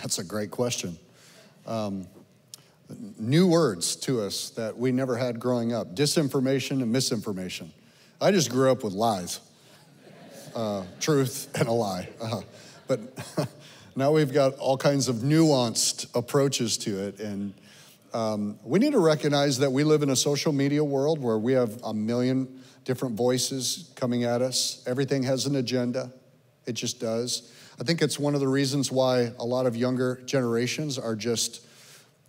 That's a great question. Um, new words to us that we never had growing up disinformation and misinformation. I just grew up with lies, uh, truth and a lie. Uh, but now we've got all kinds of nuanced approaches to it. And um, we need to recognize that we live in a social media world where we have a million different voices coming at us. Everything has an agenda, it just does. I think it's one of the reasons why a lot of younger generations are just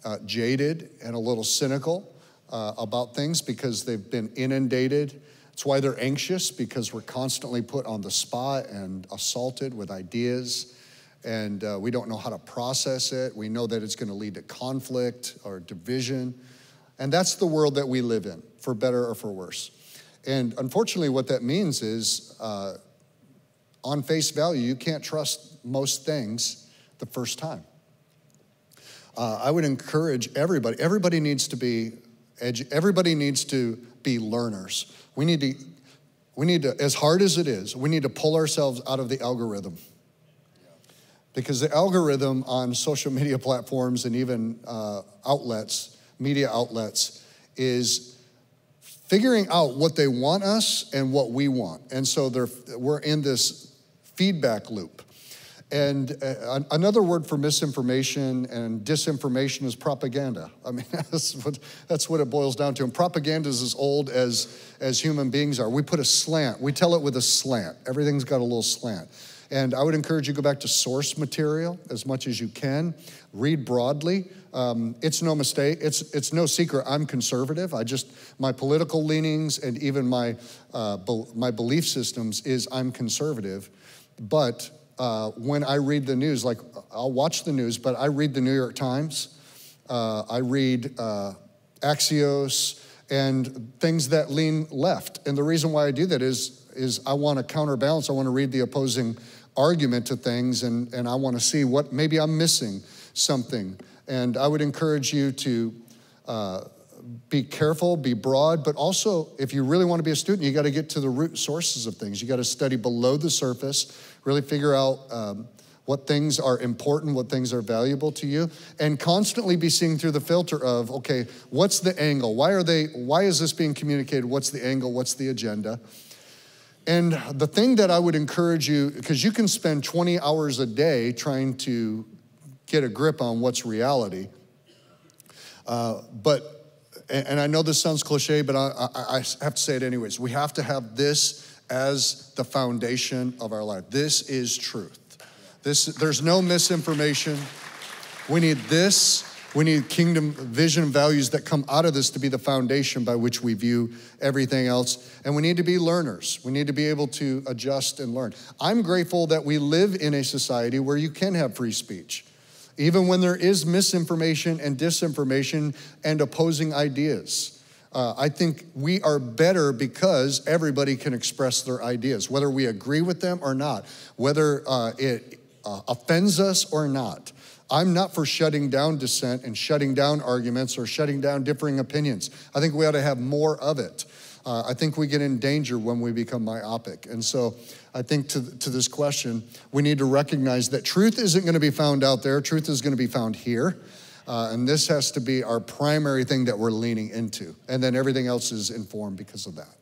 uh, jaded and a little cynical uh, about things because they've been inundated. It's why they're anxious because we're constantly put on the spot and assaulted with ideas, and uh, we don't know how to process it. We know that it's going to lead to conflict or division. And that's the world that we live in, for better or for worse. And unfortunately, what that means is, uh, on face value, you can't trust most things the first time uh, I would encourage everybody. Everybody needs to be edu- everybody needs to be learners. We need to we need to as hard as it is, we need to pull ourselves out of the algorithm. Because the algorithm on social media platforms and even uh, outlets, media outlets, is figuring out what they want us and what we want. And so we're in this feedback loop. And uh, another word for misinformation and disinformation is propaganda. I mean, that's what, that's what it boils down to. And propaganda is as old as, as human beings are. We put a slant, we tell it with a slant. Everything's got a little slant. And I would encourage you to go back to source material as much as you can. Read broadly. Um, it's no mistake. It's it's no secret. I'm conservative. I just my political leanings and even my uh, be, my belief systems is I'm conservative, but uh, when I read the news, like I'll watch the news, but I read the New York Times, uh, I read uh, Axios, and things that lean left. And the reason why I do that is, is I want to counterbalance. I want to read the opposing argument to things, and, and I want to see what maybe I'm missing something. And I would encourage you to uh, be careful, be broad, but also if you really want to be a student, you got to get to the root sources of things. You got to study below the surface, really figure out um, what things are important, what things are valuable to you, and constantly be seeing through the filter of, okay, what's the angle? Why are they, why is this being communicated? What's the angle? What's the agenda? And the thing that I would encourage you, because you can spend 20 hours a day trying to get a grip on what's reality, uh, but and I know this sounds cliche, but I, I, I, have to say it anyways. We have to have this as the foundation of our life. This is truth. This, there's no misinformation. We need this. We need kingdom vision values that come out of this to be the foundation by which we view everything else. And we need to be learners. We need to be able to adjust and learn. I'm grateful that we live in a society where you can have free speech even when there is misinformation and disinformation and opposing ideas. Uh, I think we are better because everybody can express their ideas, whether we agree with them or not, whether uh, it uh, offends us or not. I'm not for shutting down dissent and shutting down arguments or shutting down differing opinions. I think we ought to have more of it. Uh, I think we get in danger when we become myopic. And so I think to, to this question, we need to recognize that truth isn't going to be found out there, truth is going to be found here. Uh, and this has to be our primary thing that we're leaning into. And then everything else is informed because of that.